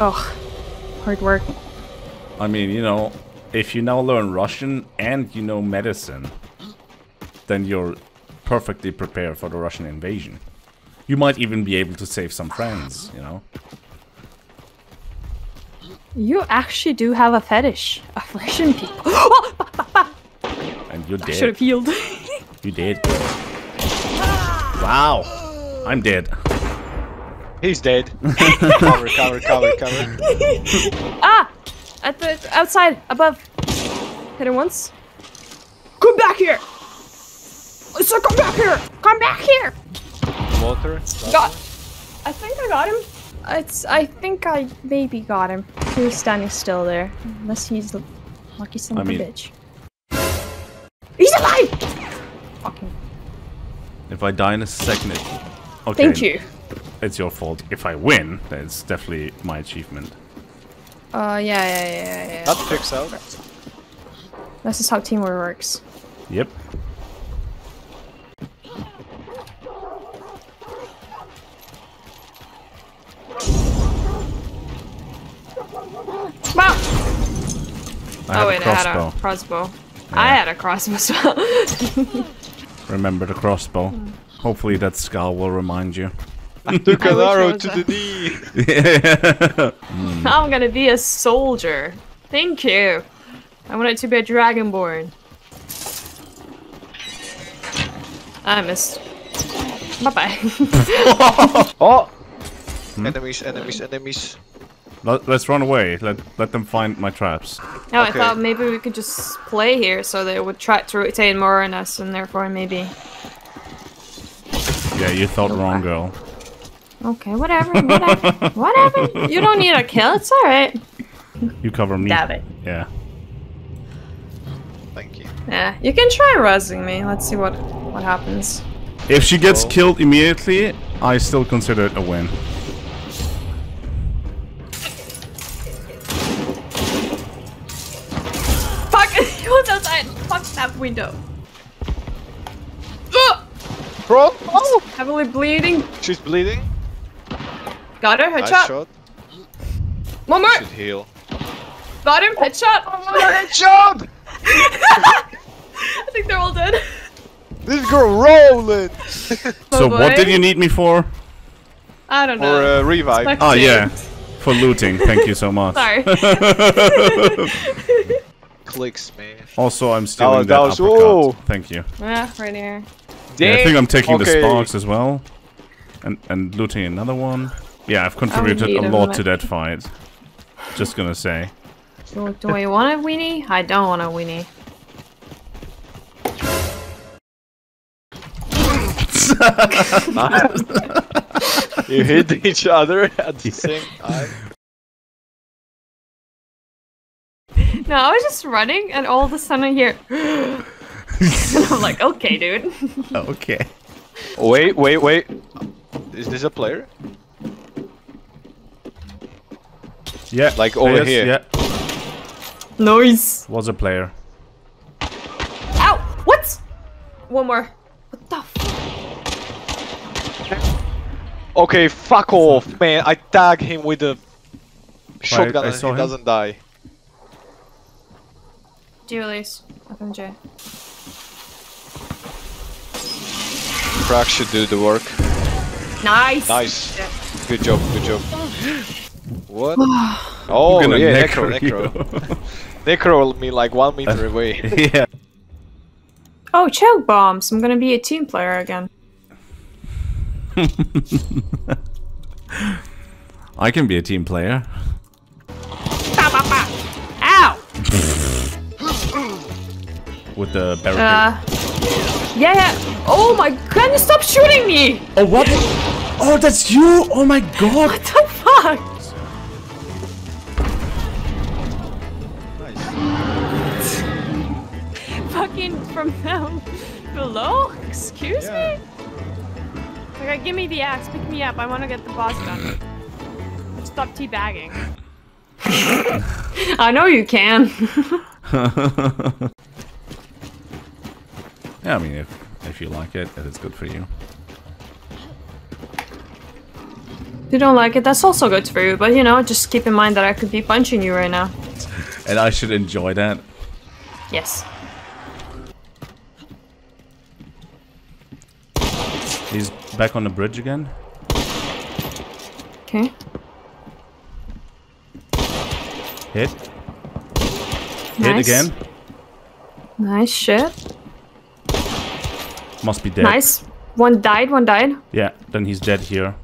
Oh, hard work. I mean, you know, if you now learn Russian and you know medicine, then you're perfectly prepared for the Russian invasion. You might even be able to save some friends, you know? You actually do have a fetish of Russian people. Oh, ah, ah, ah, and you're I should have healed. You did. Wow. I'm dead. He's dead. cover, cover, cover, cover. ah! At the outside, above. Hit it once. Come back here! I said come back here! Come back here! Water. Got. I think I got him. It's. I think I maybe got him. He was standing still there. Unless he's the lucky son I of mean- a bitch. He's alive! Fucking. If I die in a second, it... Okay, Thank you. It's your fault. If I win, then it's definitely my achievement. Uh, yeah, yeah, yeah, yeah, yeah. That checks out. This is how teamwork works. Yep. Wow! I have oh wait, a I had a crossbow. crossbow. I had a crossbow as well. Remember the crossbow. Hopefully that skull will remind you. Took I an wish I arrow was to a- the knee. Hmm. I'm gonna be a soldier. Thank you. I wanted to be a dragonborn. I missed. Bye bye. Oh! Hmm? Enemies, enemies, enemies. Let, us run away. Let let them find my traps. no, I thought maybe we could just play here so they would try to retain more on us and therefore maybe. Yeah, you thought wrong, girl. Okay, whatever, whatever, whatever. You don't need a kill, it's alright. You cover me. Damn it. Yeah. Thank you. Yeah, you can try rousing me. Let's see what what happens. If she gets Oh. killed immediately, I still consider it a win. Fuck! He was outside! Fuck that window. Ugh! Bro! Oh! Heavily bleeding. She's bleeding. Got her, Nice headshot. shot. One more. Should heal. Got him, headshot. Headshot! I think they're all dead. This girl rolling! So what did you need me for? I don't Or know. uh, revive. Expect- Oh yeah, for looting. Thank you so much. Sorry. Clicks, man. Also, I'm stealing that that, was- uppercut. ooh. Thank you. yeah, right here. Yeah, I think I'm taking the Okay. sparks as well, and and looting another one. Yeah, I've contributed a a lot to that fight. Just gonna say. Do, do I want a weenie? I don't want a weenie. You hit each other at the same time. No, I was just running, and all of a sudden I hear. and I'm like, okay, dude. Okay. Wait, wait, wait. Is this a player? Yeah. Like over yes, here. Yeah. Noise. Was a player. Ow! What? One more. What the f- Okay, fuck off, man. I tag him with a shotgun I and he him. doesn't die. Julius. FMJ. Crack should do the work. Nice! Nice. Yeah. Good job, good job. What? oh, gonna yeah, necro necro, necro. necro me like one meter away. yeah. Oh, choke bombs. I'm gonna be a team player again. I can be a team player. Ba, ba, ba. Ow! With the barricade. Uh. Yeah, yeah. Oh my. Can you stop shooting me? oh what? Oh, that's you! Oh my god! Fucking from down below? Excuse Yeah. me? Okay, give me the axe. Pick me up. I want to get the boss done. Stop teabagging. I know you can. yeah, I mean, if if you like it, it is good for you. If you don't like it, that's also good for you. But you know, just keep in mind that I could be punching you right now. And I should enjoy that. Yes. He's back on the bridge again. Okay. Hit. Hit again. Nice shit. Must be dead. Nice. One died. One died. Yeah, then he's dead here.